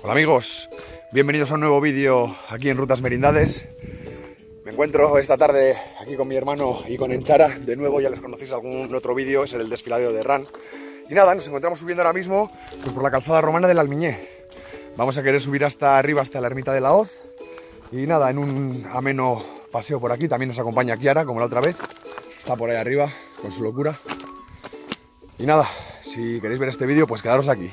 Hola amigos, bienvenidos a un nuevo vídeo aquí en Rutas Merindades. Me encuentro esta tarde aquí con mi hermano y con Enchara. De nuevo ya les conocéis algún otro vídeo, es el desfiladeo de RAN. Y nada, nos encontramos subiendo ahora mismo pues, por la calzada romana del Almiñé. Vamos a querer subir hasta arriba, hasta la ermita de la Hoz. Y nada, en un ameno paseo por aquí. También nos acompaña Kiara, como la otra vez. Está por ahí arriba, con su locura. Y nada, si queréis ver este vídeo, pues quedaros aquí.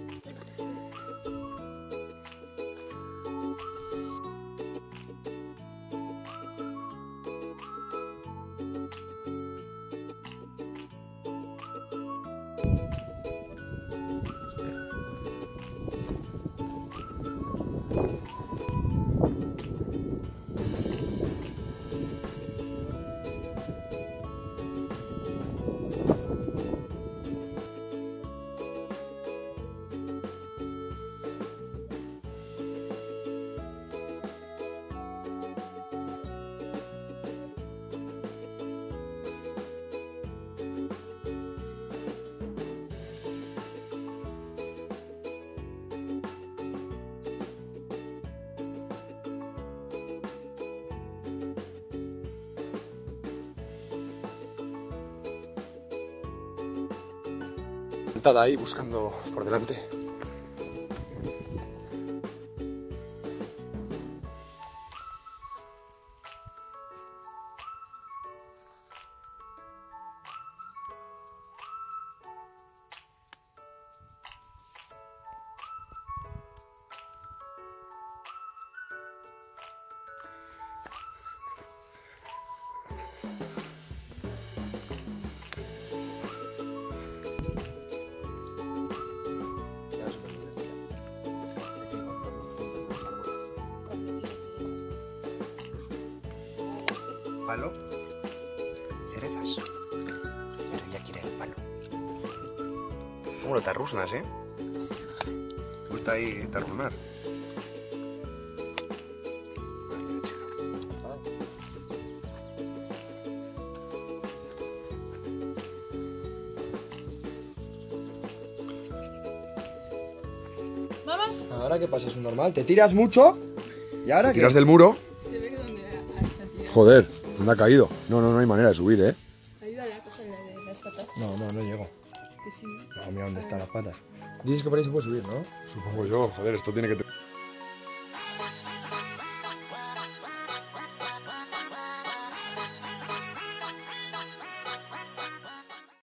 Sentada ahí buscando por delante. Palo, cerezas. Pero ya quiere el palo. ¿Cómo lo tarrusnas, eh? ¿Te gusta ahí tarrunar? Vamos. Ahora qué pasa, es un normal. Te tiras mucho y ahora Te qué? tiras del muro. Se ve que donde. Joder, ¿dónde ha caído? No, no, no hay manera de subir, ¿eh? Ayúdale a cogerle de las patas. No, no, no llego. Que sí. No, mira dónde están las patas. Dices que por ahí se puede subir, ¿no? Supongo yo, joder, esto tiene que...